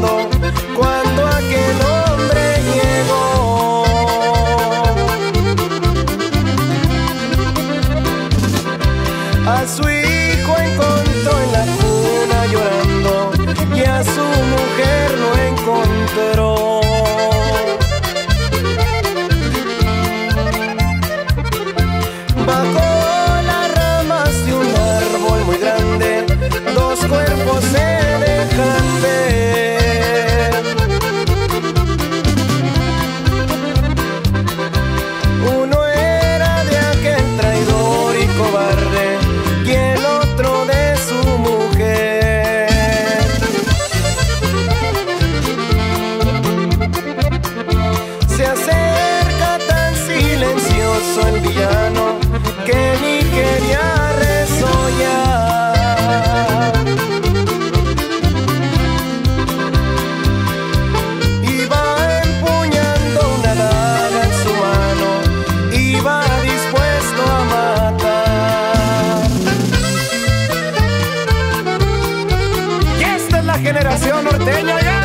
cuando aquel hombre llegó. A su hijo encontró en la cuna llorando y a su mujer no encontró. Bajo generación norteña ya.